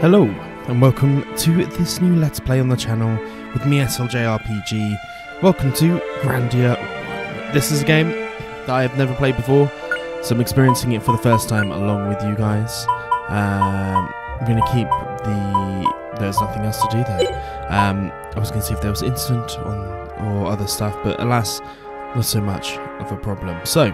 Hello, and welcome to this new Let's Play on the channel with me, SLJRPG. Welcome to Grandia. This is a game that I have never played before, so I'm experiencing it for the first time along with you guys. Um, I'm going to keep the. There's nothing else to do there. Um, I was going to see if there was incident on or other stuff, but alas, not so much of a problem. So,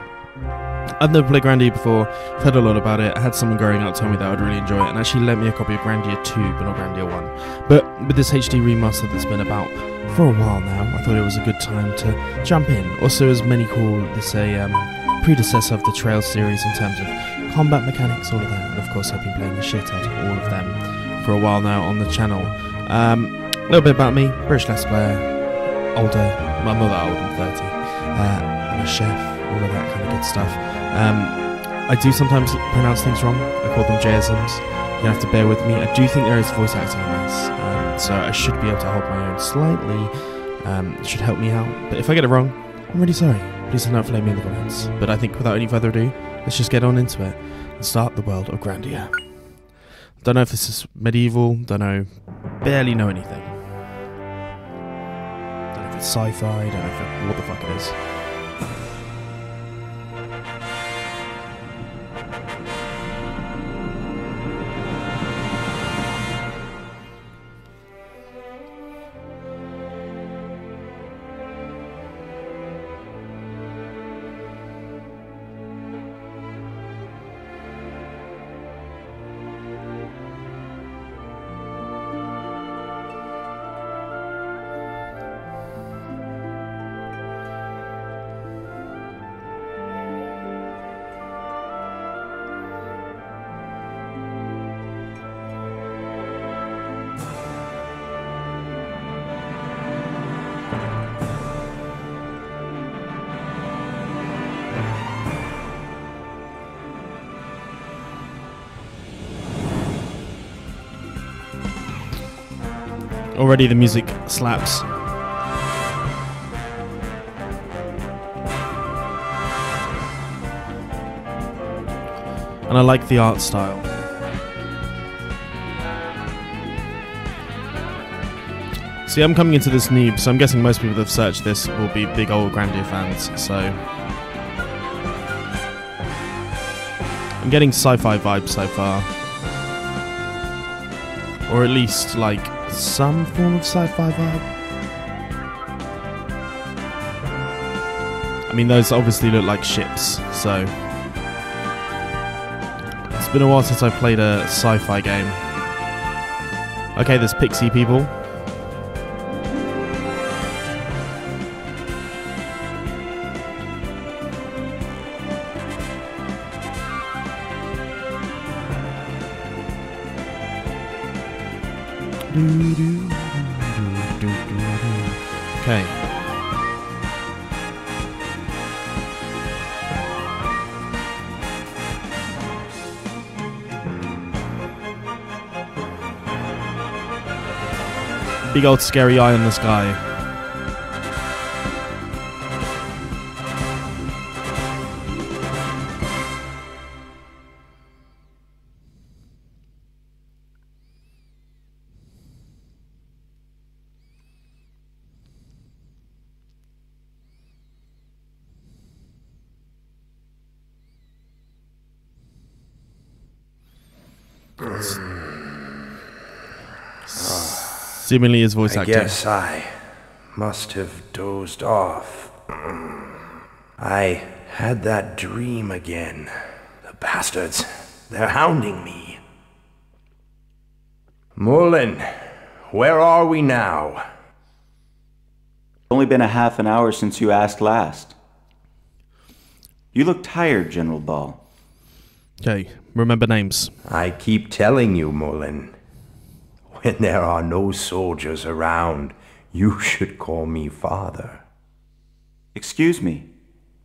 I've never played Grandia before. I've heard a lot about it. I had someone growing up tell me that I would really enjoy it, and actually lent me a copy of Grandia 2, but not Grandia 1. But with this HD remaster that's been about for a while now, I thought it was a good time to jump in. Also, as many call this a um, predecessor of the Trail series in terms of combat mechanics, all of that. And of course, I've been playing the shit out of all of them for a while now on the channel. Um, a little bit about me British Let's Player, older, well, I'm not that old, I'm 30. Uh, I'm a chef, all of that kind of good stuff. Um, I do sometimes pronounce things wrong. I call them JSMs. You have to bear with me. I do think there is voice acting in this, um, so I should be able to hold my own slightly. Um, should help me out. But if I get it wrong, I'm really sorry. Please do not flame me in the comments. But I think without any further ado, let's just get on into it and start the world of Grandia. Don't know if this is medieval. Don't know. Barely know anything. Don't know if it's sci-fi. Don't know if it, what the fuck it is. Already the music slaps. And I like the art style. See, I'm coming into this noob, so I'm guessing most people that have searched this will be big old Grandia fans, so. I'm getting sci fi vibes so far. Or at least, like, some form of sci-fi vibe. I mean, those obviously look like ships, so it's been a while since I played a sci-fi game. Okay, there's pixie people. Big old scary eye in the sky. Seemingly his voice I acting. guess I must have dozed off. I had that dream again. The bastards, they're hounding me. Mullen, where are we now? Only been a half an hour since you asked last. You look tired, General Baal. Okay, remember names. I keep telling you, Mullen. When there are no soldiers around, you should call me father. Excuse me,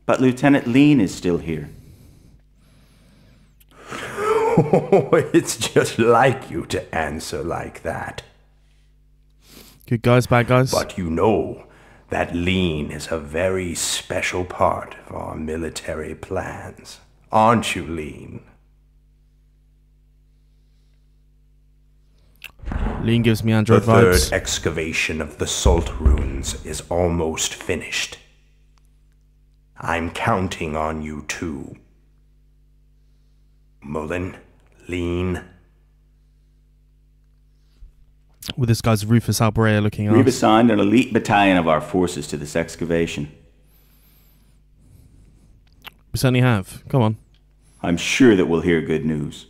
but Lieutenant Leen is still here. it's just like you to answer like that. Good guys, bad guys. But you know that Leen is a very special part of our military plans. Aren't you, Leen? Leen gives me Android The Android third excavation of the Sult Ruins is almost finished. I'm counting on you too. Mullen, Leen, With this guy's Rufus Alberea looking on. We've ass. assigned an elite battalion of our forces to this excavation. We certainly have. Come on. I'm sure that we'll hear good news.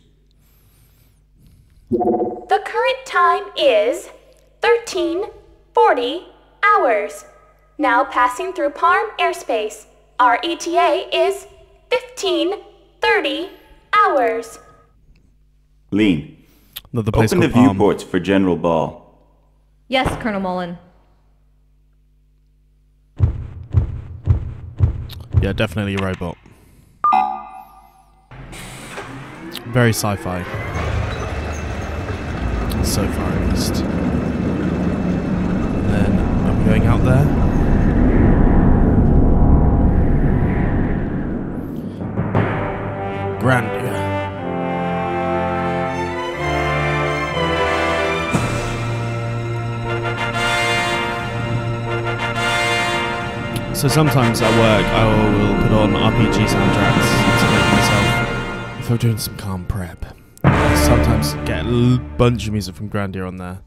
The current time is 1340 hours. Now passing through Parm airspace. Our ETA is 1530 hours. Leen, Another place open the Palm. viewports for General Baal. Yes, Colonel Mullen. Yeah, definitely a robot. Very sci-fi. So far, at least. And then I'm going out there. Grandia. So sometimes at work I will put on RPG soundtracks to make myself if I'm doing some calm prep. Get a bunch of music from Grandia on there.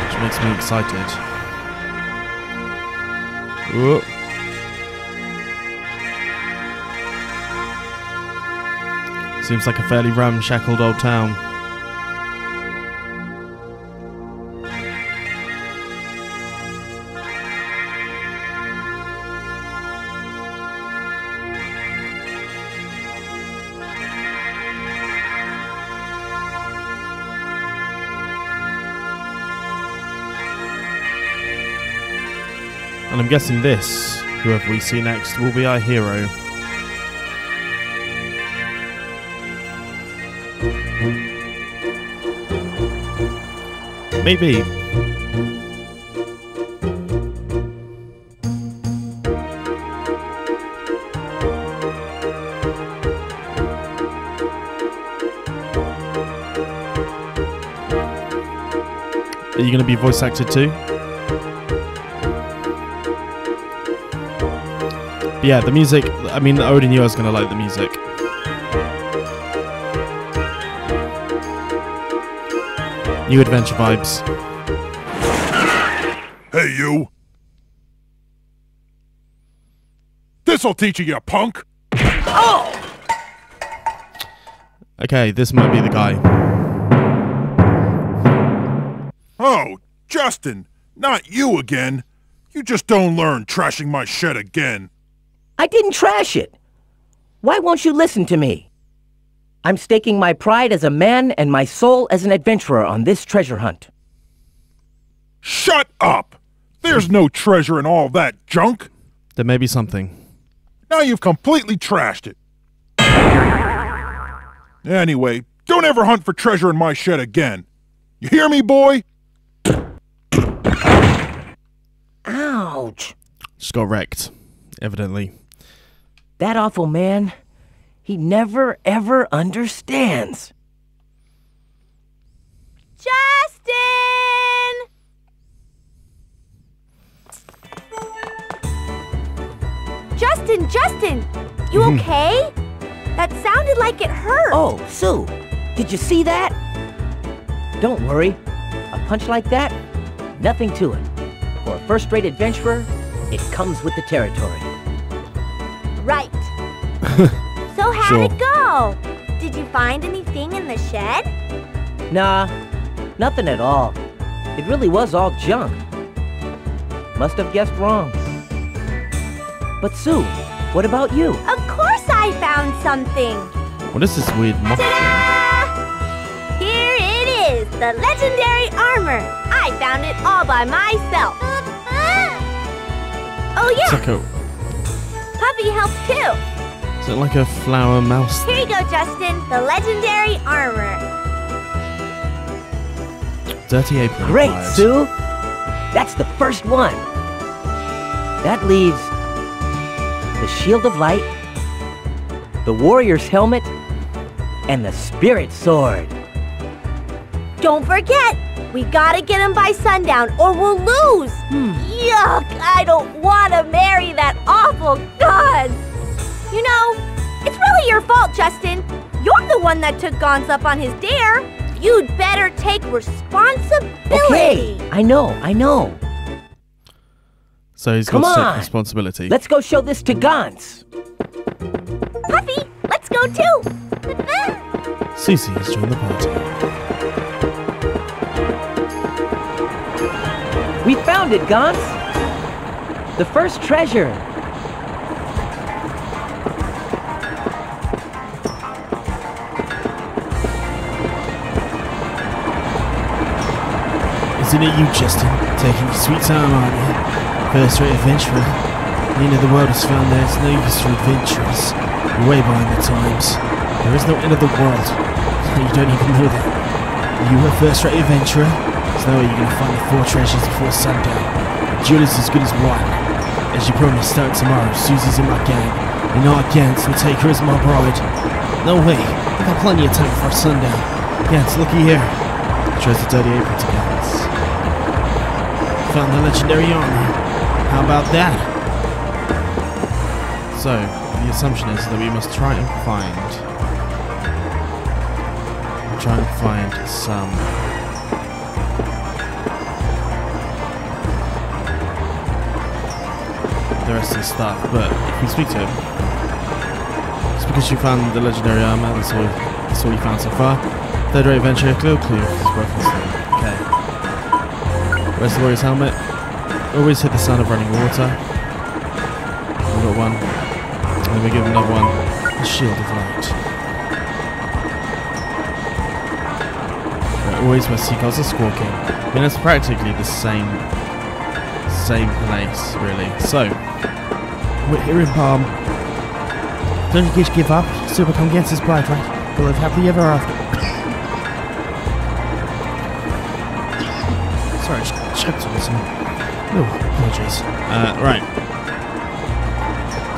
Which makes me excited. Seems like a fairly ramshackled old town. And I'm guessing this, whoever we see next, will be our hero. Maybe. Are you going to be voice acted too? But yeah, the music. I mean, I already knew I was going to like the music. New adventure vibes. Hey, you! This'll teach you, you punk! Oh! Okay, this might be the guy. Oh, Justin, not you again. You just don't learn trashing my shed again. I didn't trash it. Why won't you listen to me? I'm staking my pride as a man and my soul as an adventurer on this treasure hunt. Shut up! There's no treasure in all that junk. There may be something. Now you've completely trashed it. Anyway, don't ever hunt for treasure in my shed again. You hear me, boy? Ouch. Just got wrecked, evidently. That awful man, he never ever understands. Justin! Justin, Justin! You mm-hmm. okay? That sounded like it hurt. Oh, Sue, did you see that? Don't worry. A punch like that, nothing to it. For a first rate adventurer, it comes with the territory. Right. so how'd Sure. it go? Did you find anything in the shed? Nah, nothing at all. It really was all junk. Must have guessed wrong. But Sue, what about you? Of course I found something. What is this weird moth? Ta-da! Here it is, the legendary armor. I found it all by myself. Oh It's yeah, like a, Puffy helped too. is it like a flower mouse? Here you go, Justin. The legendary armor. Dirty apron. Great, required. Sue! That's the first one. That leaves the Shield of Light, the Warrior's Helmet, and the Spirit Sword. Don't forget, we gotta get him by sundown or we'll lose. Hmm. Yuck, I don't wanna marry that awful god. You know, it's really your fault, Justin. You're the one that took Gantz up on his dare. You'd better take responsibility. Okay, I know, I know. So he's Come got to on. take responsibility. Let's go show this to Gantz. Puffy, let's go too. Susie has joined the party. Found it, Gantz. The first treasure. Isn't it you, Justin, taking your sweet time, aren't you? First rate adventurer. The end of the world has found there's no use for adventurers. You're way behind the times. There is no end of the world. You don't even know that. You a first rate adventurer? There's no way you're gonna find the four treasures before sundown. Is as good as one. As you promised, start tomorrow. Susie's in my gang. And I Gantz will take her as my bride. No way. I got plenty of time before sundown. Gantz, looky here. Shows the dirty apron to Gantz. Found the legendary armor. How about that? So, the assumption is that we must try and find. Try and find some. The rest of the stuff, but if we speak to him, it's because you found the legendary armor. That's all. That's all you found so far. Third rate adventure, little clue. It's reference. Okay. Where's the warrior's helmet? Always hit the sound of running water. We got one. And then we give another one. A shield of light. Always where seagulls are squawking. I mean, that's practically the same, same place, really. So, we're here in Parm. Don't you give up? Become against his bride, right? We'll live happily ever after. Sorry, I choked on some. Oh, apologies. Uh, right.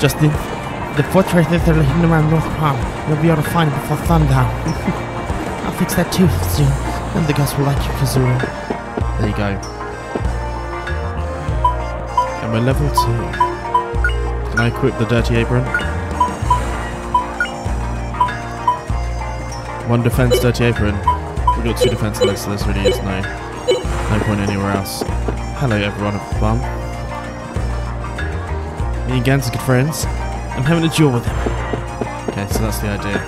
Justin, the fortress is hidden around North Parm. You'll be able to find it before sundown. I'll fix that too soon. And the guys will like you, Kazura. There you go. Level two. Can I equip the dirty apron? One defense, dirty apron. We've got two defense this, so this really is no no point anywhere else. Hello everyone of farm. Me and Gantz are good friends. I'm having a duel with him. Okay, so that's the idea.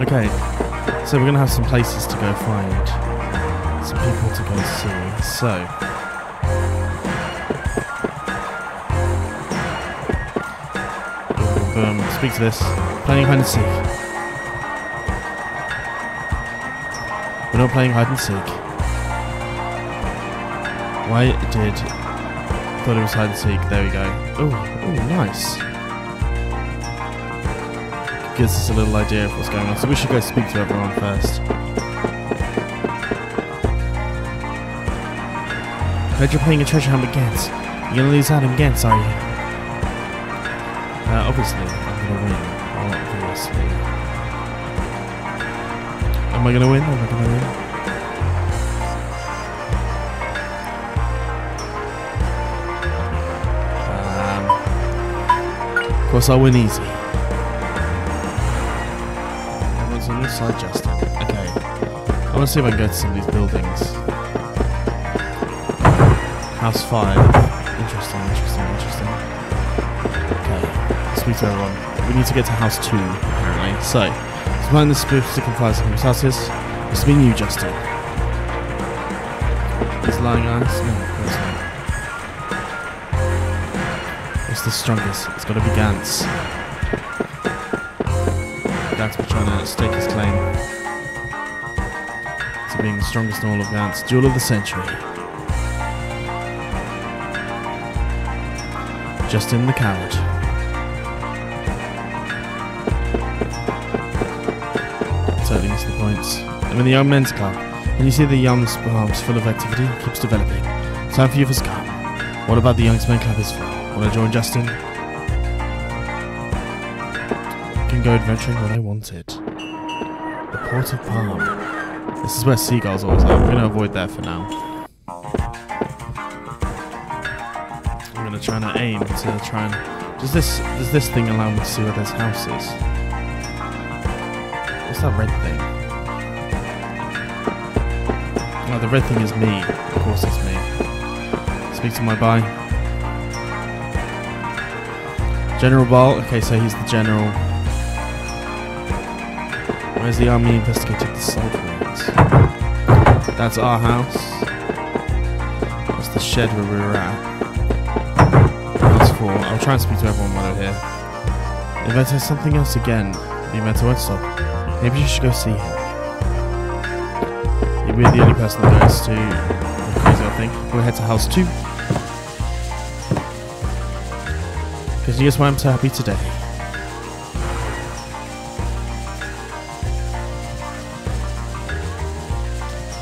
Okay, so we're gonna have some places to go find. Some people to go see. So. Speak to this. Playing hide and seek. We're not playing hide and seek. Why did thought it was hide and seek? There we go. Oh, oh, nice. Gives us a little idea of what's going on. So we should go speak to everyone first. Heard you're playing a treasure hunt against. You're gonna lose out in Gens, are you? Uh, obviously, gonna win. Am I gonna win? Am I gonna win? Um, of course, I'll win easy. Everyone's on this side, Justin. Okay. I want to see if I can go to some of these buildings. House 5. Interesting, interesting, interesting. Okay. Speak to everyone. We need to get to house 2, apparently. So, let's find the specific implies of whose house is. It's been you, Justin. Is lying eyes? No, of course not. It's the strongest. It's got to be Gantz. Gantz be trying to stake his claim to being the strongest in all of Gantz. Duel of the century. Justin the coward. In the Young Men's Club, and you see the Young Arms full of activity keeps developing. Time for you for Scum. What about the Young's Men Club is for? Want to join Justin? Can go adventuring when I want it. The Port of Parm. This is where seagulls always are. I'm to avoid that for now. I'm to try and aim to try and... Does this does this thing allow me to see where this house is? What's that red thing? Oh, the red thing is me. Of course it's me. Speak to my boy. General Baal. Okay, so he's the general. Where's the army investigated the salt ruins? That's our house. That's the shed where we were at. That's four. I'll try and speak to everyone while they're here. There's something else again, won't stop. Maybe you should go see him. Be the only person that goes to crazy, I think. We'll head to house two. Because guess why I'm so happy today.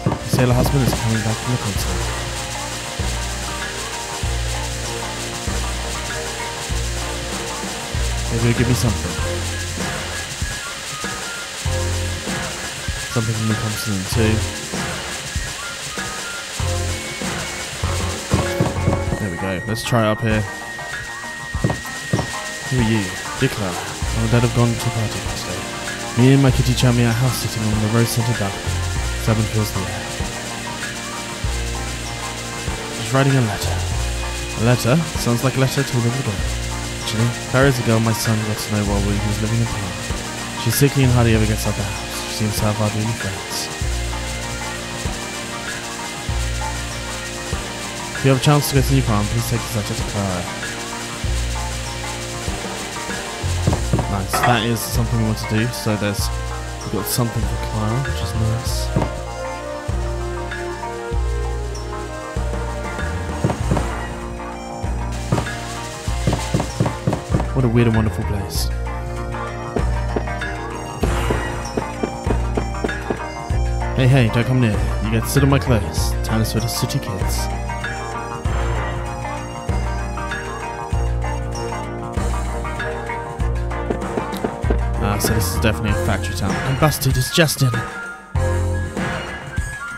The sailor husband is coming back from the concert. Maybe he'll give me something. Something from the continent too. There we go. Let's try it up here. Who are you? Dickler. I would have gone to party yesterday. Me and my kitty chummy are house sitting on the road centre balcony. Seven fills the air. Just writing a letter. A letter? Sounds like a letter to a little girl. Actually, Claire is a girl my son got to know while we was living in Parm. She's sickly and hardly ever gets out the house. Seems to have hardly any. If you have a chance to go to New Parm, please take this letter to Clara. Nice. That is something we want to do. So there's we've got something for Clara, which is nice. What a weird and wonderful place. Hey, hey, don't come near. You get to sit on my clothes. Time is for the city kids. Ah, so this is definitely a factory town. I'm busted, it's Justin.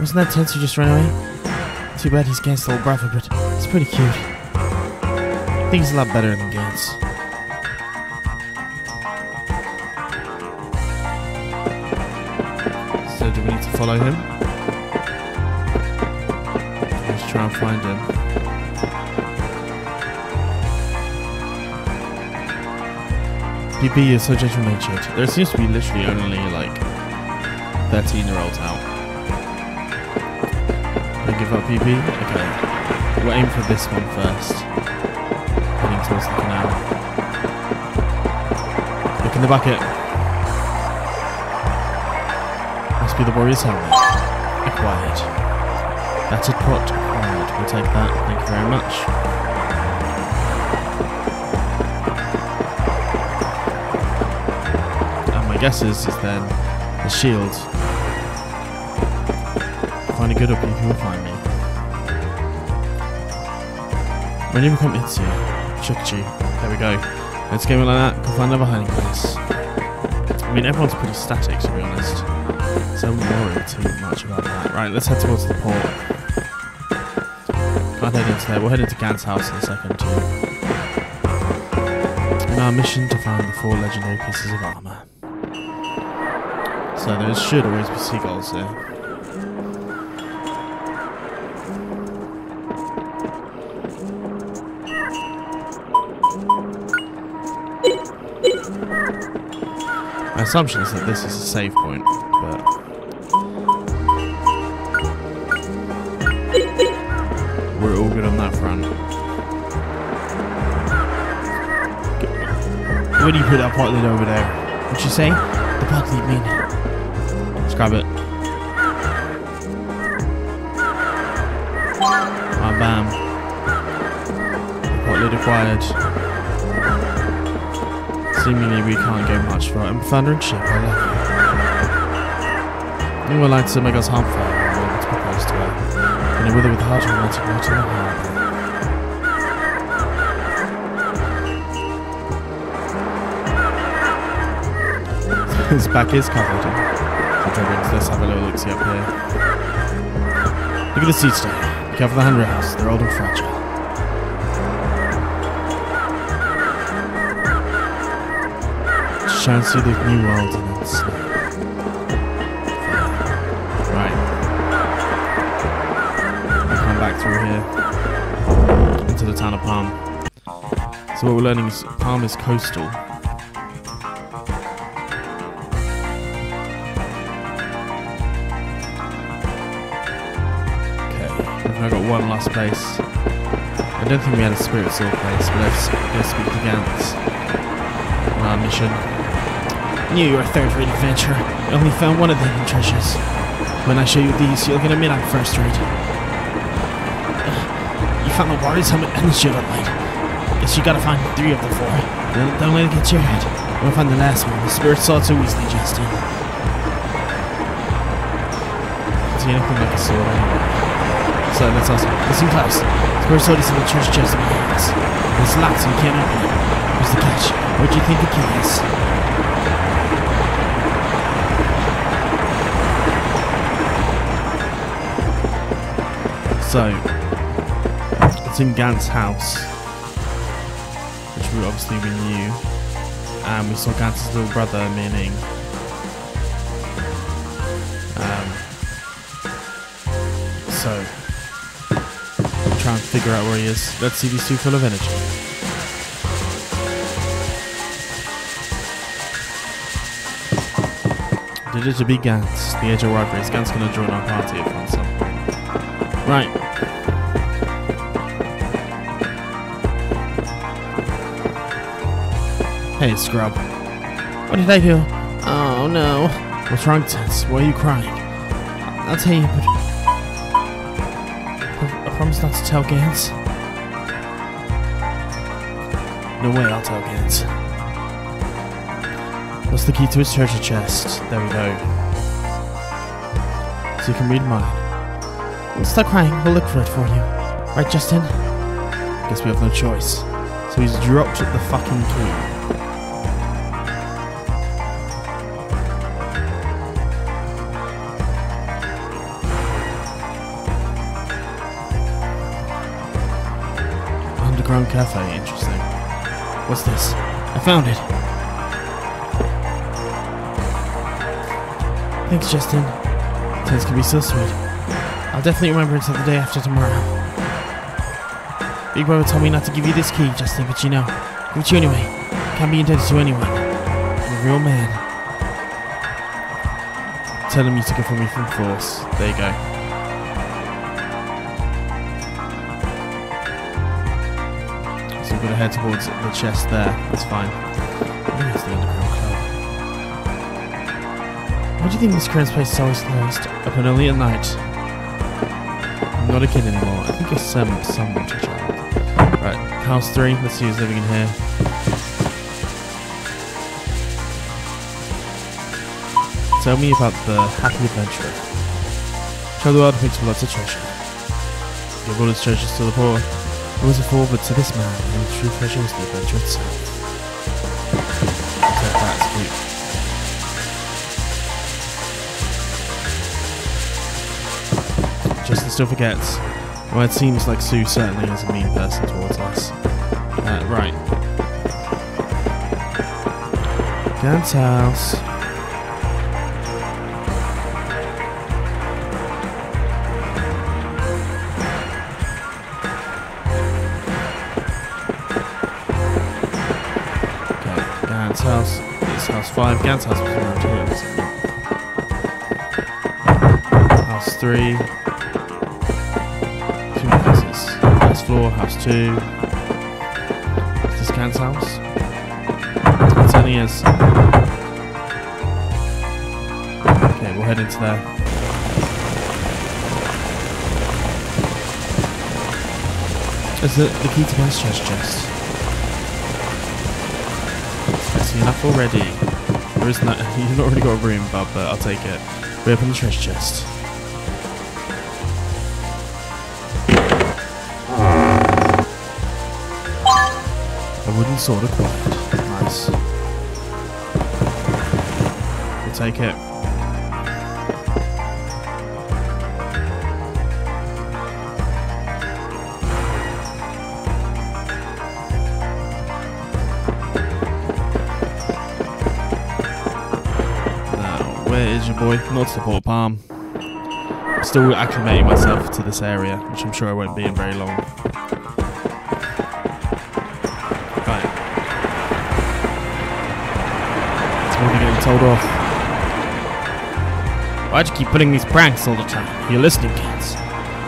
Wasn't that tense you just ran away? Too bad he's Gantz's little brother, but it's pretty cute. I think he's a lot better than Gantz's. Follow him? Let's try and find him. PP is so natured. There seems to be literally only like 13 year olds out. I give up PP? Okay. We'll aim for this one first. Heading towards the canal. Look in the bucket. Be the warrior's helmet. Acquired. Battered pot acquired. We'll take that. Thank you very much. And my guess is, is then the shield. Find a good opening, You will find me. When you become Itzy, Chukchi. There we go. Let's game it like that. Go find another hiding place. I mean, everyone's pretty static, to be honest. So I wouldn't worry too much about that. Right, let's head towards the port. Can't head into there. We'll head into Gantz's house in a second, too. And our mission to find the four legendary pieces of armor. So there should always be seagulls here. Assumption is that this is a save point, but we're all good on that front. Where do you put that pot lid over there? What'd you say? The pot lid mean. Let's grab it. Ah, bam. Pot lid acquired. Seemingly we can't go much further. I'm thundering ship, I love you. You like to make us harmful, I will propose to her. And it wither with heart romantic note in the heart. His back is covered. Let's have a little look see up here. Look at the seats there. Be careful the handrails. They're old and fragile. To see the new world and snow. Right. Come back through here into the town of Parm. So what we're learning is Parm is coastal. Okay, we've got one last place. I don't think we had a spirit sword place, but let's go speak to Gantz on our mission. Knew you were a third-rate adventurer. You only found one of the hidden treasures. When I show you these, you're gonna admit I'm first-rate. You found the warrior's helmet and the shield light. Guess you gotta find three of the four. Don't, don't let it get your head. We'll find the last one. The spirit sword so easily, Justin. See anything like a sword. So let's also listen close. Spirit sword is in the church chest of my hands. It's locked so you can't open it. Here's the catch. What do you think the key is? So, it's in Gantz's house, which we obviously we knew, and we saw Gantz's little brother, meaning. Um, so, try and figure out where he is. Let's see full of energy. Did it to be Gantz, the age of rivalry. Is Gantz gonna join our party at some? Right. Hey, scrub. What did I do? Oh no. What's wrong, Tess? Why are you crying? I'll tell you, but. I, I promise not to tell Gantz. No way I'll tell Gantz. That's the key to his treasure chest. There we go. So you can read mine. Stop crying, we'll look for it for you. Right, Justin? Guess we have no choice. So he's dropped at the fucking key. Underground cafe, interesting. What's this? I found it. Thanks, Justin. Things can be so sweet. I'll definitely remember until the day after tomorrow. Big brother told me not to give you this key, Justin, but you know, give it to you anyway. Can't be intended to anyone. I'm a real man. Tell him you took it from me from Force. There you go. So we're gonna head towards the chest there. That's fine. It's the club. Why do you think this current place is always closed? Open only at night. Not a kid anymore. I think it's um, somewhat a child. Right, house three. Let's see who's living in here. Tell me about the happy adventurer. Show the world makes for lots of treasure. Give all his treasures to the poor. It was a fall, but to this man, the true treasure was the adventure itself. Still forgets. Well, it seems like Sue certainly is a mean person towards us. Uh, right. Gantz's house. Okay, Gantz's house. It's house 5. Gantz's house was around here. House 3. House 2. Is this Gantz's house? It certainly is. Okay, we'll head into there. Is it the key to Gantz's chest chest? That's enough already. There is no, you've not already got a room, Bob, but I'll take it. We open the treasure chest. Wooden sword acquired. Nice. We'll take it. Now, where is your boy? Not support palm. Still acclimating myself to this area, which I'm sure I won't be in very long. Told off. Why'd you keep putting these pranks all the time? You're listening, Gantz.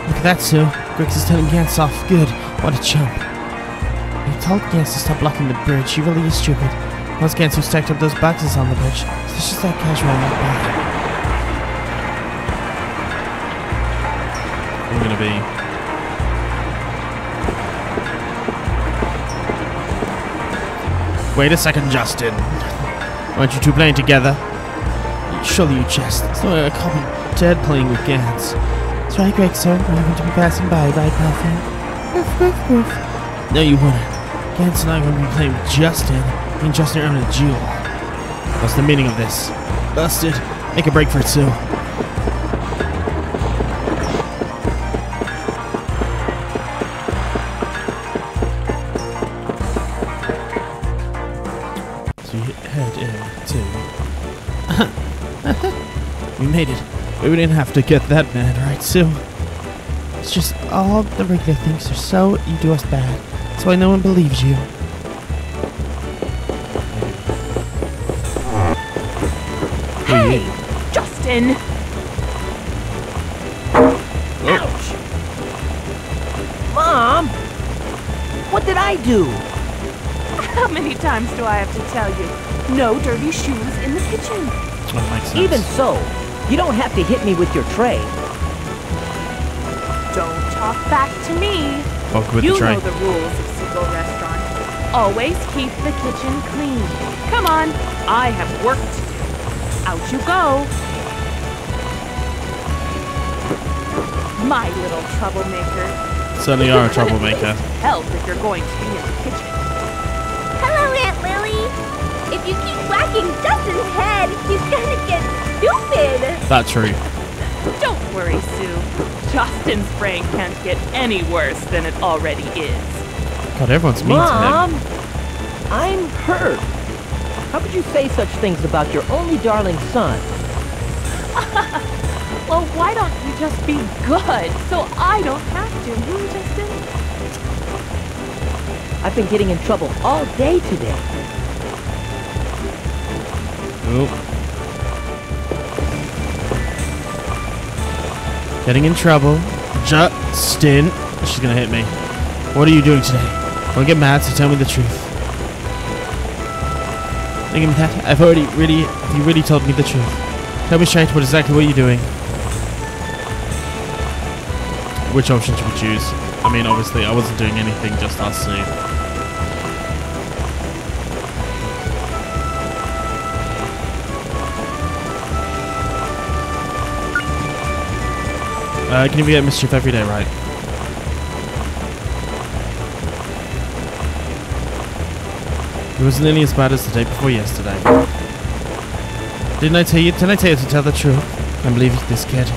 Look at that, Sue. Griggs is telling Gantz off. Good. What a chump. I told Gantz to stop blocking the bridge. She really is stupid. Once Gantz who stacked up those boxes on the bridge. So it's just that casual not bad. I'm gonna be. Wait a second, Justin. Aren't you two playing together? Surely you jest. It's not can't be dead playing with Gantz. That's right, Greg, sir. We're going to be passing by, right, Puffin? No, you wouldn't. Gantz and I are going to be playing with Justin. And Justin on a duel. What's the meaning of this? Busted. Make a break for it, Sue. We didn't have to get that mad, right, Sue? It's just all the regular things are so you do us bad. That's why no one believes you. Hey, Justin! Ouch! Mom! What did I do? How many times do I have to tell you? No dirty shoes in the kitchen. That makes sense. Even so, you don't have to hit me with your tray. Don't talk back to me. Fuck with you the tray. know the rules of Seagull Restaurant. Always keep the kitchen clean. Come on, I have work to do. Out you go. My little troublemaker. Certainly are a troublemaker. Help if you're going to be in the kitchen. Hello, Aunt Lily. If you keep whacking Justin's head, he's gonna get stupid. That's true. Don't worry, Sue. Justin's brain can't get any worse than it already is. God, everyone's mean Mom! to him. I'm hurt. How could you say such things about your only darling son? Well, why don't you just be good so I don't have to, hmm, Justin? I've been getting in trouble all day today. Oop. Getting in trouble. Justin. She's gonna hit me. What are you doing today? Don't get mad, so tell me the truth. Thinking that I've already really, you really told me the truth. Tell me straight what exactly what you're doing. Which option should we choose? I mean, obviously, I wasn't doing anything, just us two. Uh, can you get mischief every day, right? It was nearly as bad as the day before yesterday. Didn't I tell you? Didn't I tell you to tell the truth? Can't believe this kid.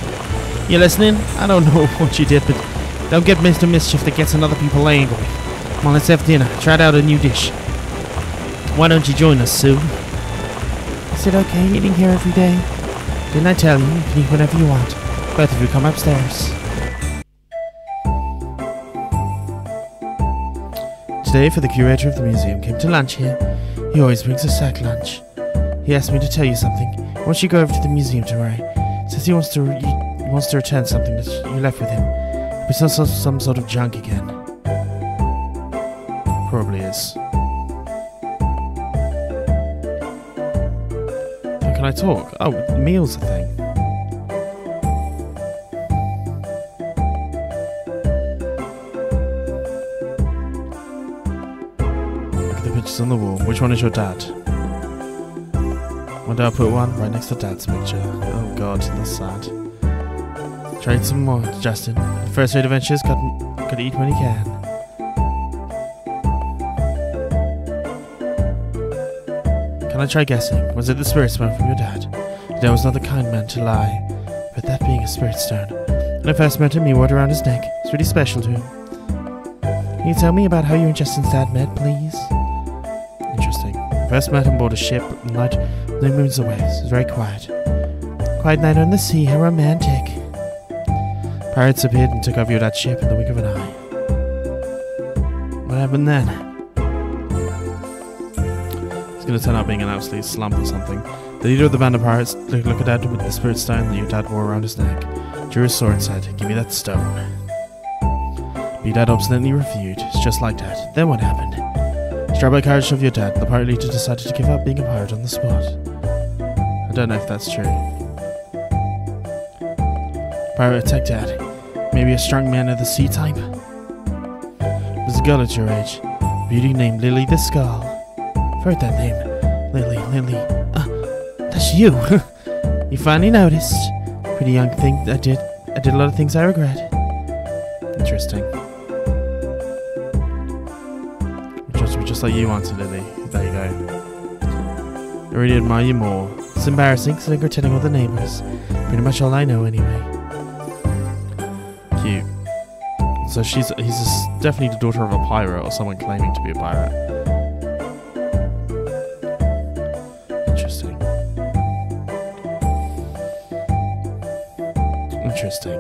You listening? I don't know what you did, but don't get Mr. Mischief that gets another people angry. Come on, let's have dinner. Try out a new dish. Why don't you join us, Sue? Is it okay eating here every day? Didn't I tell you? You can eat whenever you want. Both of you come upstairs. Today, for the curator of the museum came to lunch here. He always brings a sack lunch. He asked me to tell you something. Don't you go over to the museum tomorrow? Says he wants to re- he wants to return something that you left with him. It's also some sort of junk again. Probably is. Can I talk? Oh, meal's a thing. On the wall. Which one is your dad? One day I'll put one right next to dad's picture. Oh god, that's sad. Try some more, Justin. First rate adventures, got gotta eat when you can. Can I try guessing? Was it the spirit stone from your dad? Dad was not the kind man to lie. But that being a spirit stone. When I first met him, he wore it around his neck. It's really special to him. Can you tell me about how you and Justin's dad met, please? First met on board a ship, night, no moons or waves. It was very quiet. quiet night on the sea. How romantic. Pirates appeared and took over your dad's ship in the wink of an eye. What happened then? It's gonna turn out being an absolute slump or something. The leader of the band of pirates looked look at Dad with the spirit stone that your dad wore around his neck, drew his sword and said, Give me that stone. Your dad obstinately refused, it's just like that. Then what happened? Struck by courage of your dad, the pirate leader decided to give up being a pirate on the spot. I don't know if that's true. Pirate attacked Dad. Maybe a strong man of the sea type? Was a girl at your age. Beauty named Lily the Skull. I've heard that name. Lily, Lily. Ah, that's you. you finally noticed. Pretty young thing I did. I did a lot of things I regret. Interesting. Just, like you answered, Lily. There you go. I really admire you more. It's embarrassing because I'm pretending all the neighbors. Pretty much all I know anyway. Cute. So she's he's definitely the daughter of a pirate or someone claiming to be a pirate. Interesting. Interesting,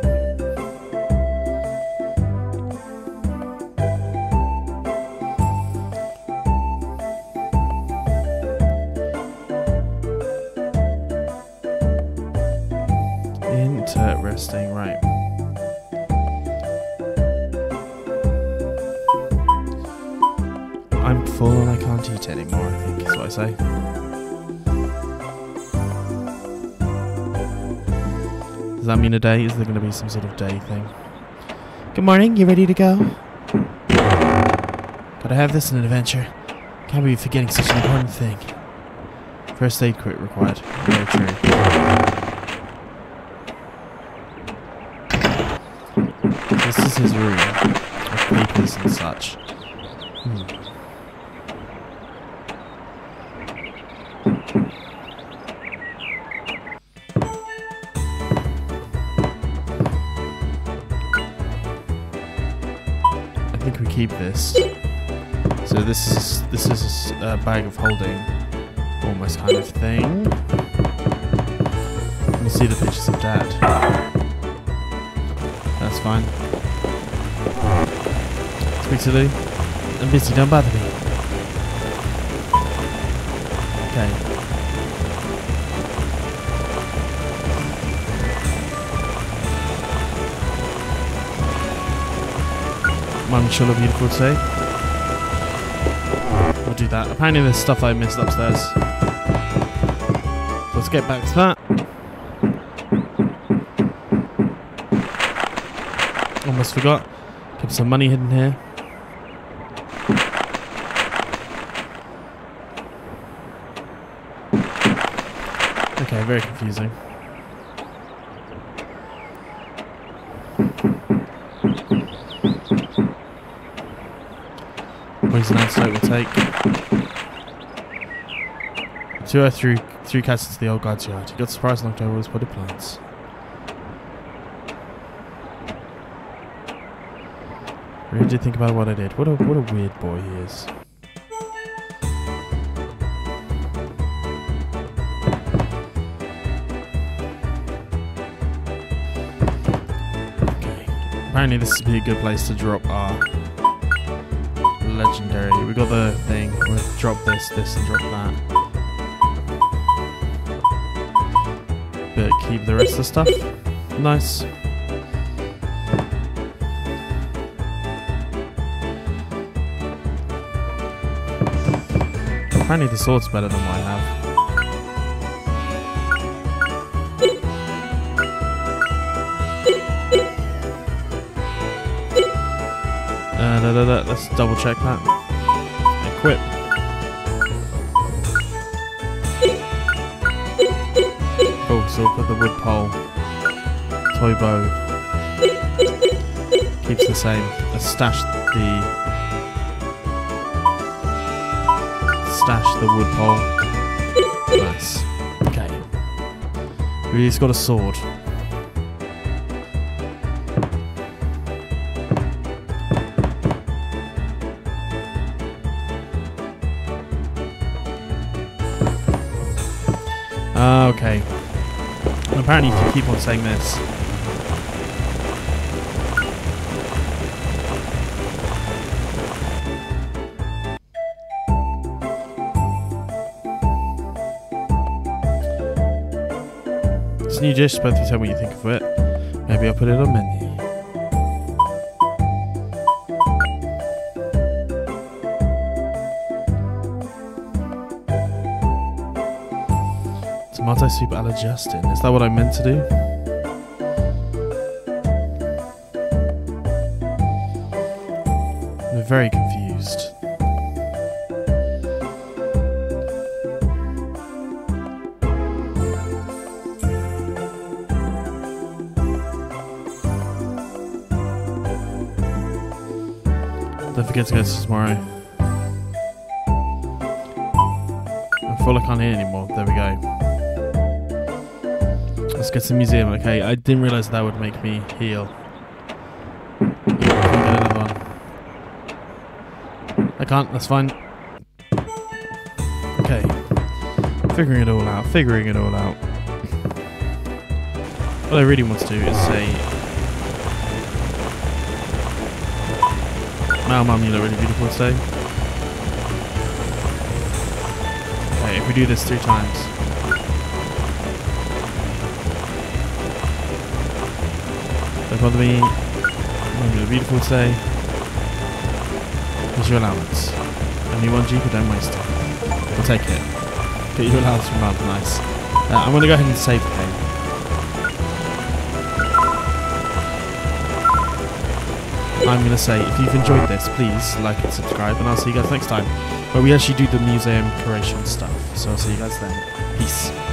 mean a day? Is there going to be some sort of day thing? Good morning, you ready to go? Gotta have this in an adventure. Can't be forgetting such an important thing. First aid kit required. Very true. This is his room. I think we keep this. So this is this is a bag of holding, almost kind of thing. Let me see the pictures of Dad. That's fine. Speak to Lou. I'm busy, don't bother me. Okay. Mum, she'll beautiful today. We'll do that. Apparently there's stuff I missed upstairs. Let's get back to that. Almost forgot. Kept some money hidden here. Okay, very confusing. Poison antidote will take. Two or three, three cats into the old guard's yard. He got surprised and knocked over his potted plants. Really did think about what I did. What a what a weird boy he is. Okay. Apparently this would be a good place to drop our legendary. We got the thing. We'll drop this, this, and drop that. But keep the rest of the stuff. Nice. Apparently the sword's better than what I have. Da, da, da. Let's double check that. Equip. Oh, so put the wood pole. Toy bow. Keeps the same. Let's stash the stash the wood pole. Nice. Okay. He's got a sword. Ah, need you keep on saying this, It's new dish, you tell me what you think of it. Maybe I'll put it on menu. A Justin. Is that what I meant to do? I'm very confused. Don't forget to go to tomorrow. I feel like I can't hear anymore. There we go. Let's get to the museum. Okay, I didn't realize that would make me heal. I can't. That's fine. Okay. Figuring it all out. Figuring it all out. What I really want to do is say, "Wow, mum, you look really beautiful today." Okay, if we do this three times. Don't bother me. You look beautiful today. Here's your allowance. Only one Jeep, don't waste it. We'll take it. Get your allowance from mum, nice. Uh, I'm gonna go ahead and save the game. I'm going to say, if you've enjoyed this, please like and subscribe, and I'll see you guys next time, where we actually do the museum curation stuff. So I'll see you guys then. Peace.